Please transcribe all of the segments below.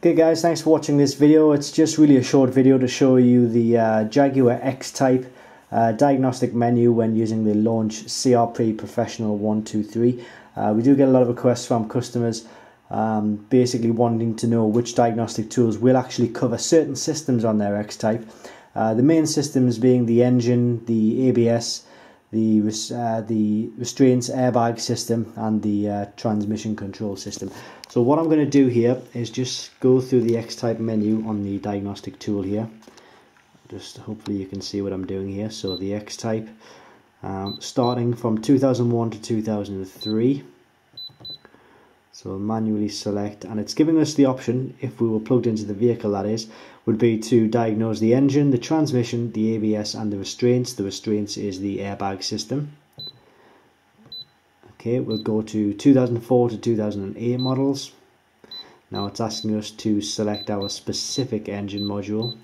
Okay guys, thanks for watching this video. It's just really a short video to show you the uh, Jaguar X-Type uh, diagnostic menu when using the Launch CRP Professional 123. Uh, we do get a lot of requests from customers um, basically wanting to know which diagnostic tools will actually cover certain systems on their X-Type. Uh, the main systems being the engine, the ABS, the uh, the restraints airbag system and the uh, transmission control system. So what I'm going to do here is just go through the X-type menu on the diagnostic tool here. Just hopefully you can see what I'm doing here. So the X-type um, starting from 2001 to 2003 so we'll manually select and it's giving us the option if we were plugged into the vehicle that is would be to diagnose the engine the transmission the ABS and the restraints. The restraints is the airbag system. Okay we'll go to 2004 to 2008 models. Now it's asking us to select our specific engine module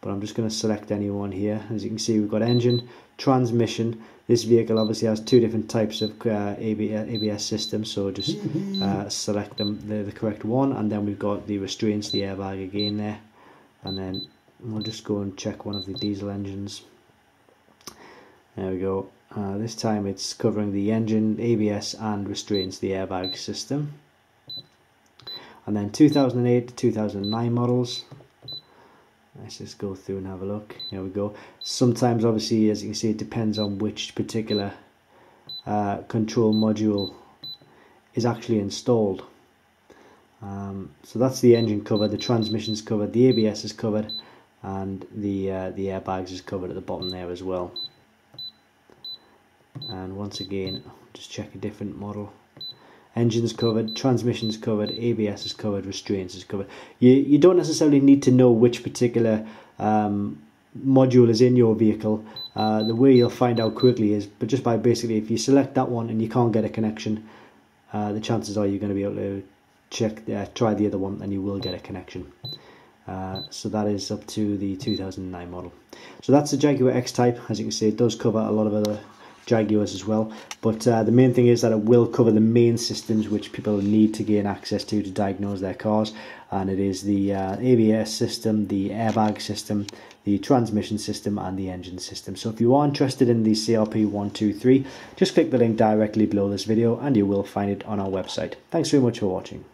but I'm just going to select any one here. As you can see we've got engine transmission this vehicle obviously has two different types of uh, ABS systems, so just uh, select them the, the correct one, and then we've got the restraints, the airbag again there, and then we'll just go and check one of the diesel engines. There we go. Uh, this time it's covering the engine, ABS, and restraints, the airbag system. And then 2008 to 2009 models let's just go through and have a look. Here we go. Sometimes obviously as you can see it depends on which particular uh, control module is actually installed. Um, so that's the engine covered the transmission's covered the ABS is covered and the uh, the airbags is covered at the bottom there as well. And once again just check a different model Engines covered, transmissions covered, ABS is covered, restraints is covered. You, you don't necessarily need to know which particular um, module is in your vehicle. Uh, the way you'll find out quickly is but just by basically if you select that one and you can't get a connection, uh, the chances are you're going to be able to check uh, try the other one and you will get a connection. Uh, so that is up to the 2009 model. So that's the Jaguar X-Type. As you can see, it does cover a lot of other Jaguars as well. But uh, the main thing is that it will cover the main systems which people need to gain access to to diagnose their cars, and it is the uh, ABS system, the airbag system, the transmission system, and the engine system. So if you are interested in the CRP123, just click the link directly below this video, and you will find it on our website. Thanks very much for watching.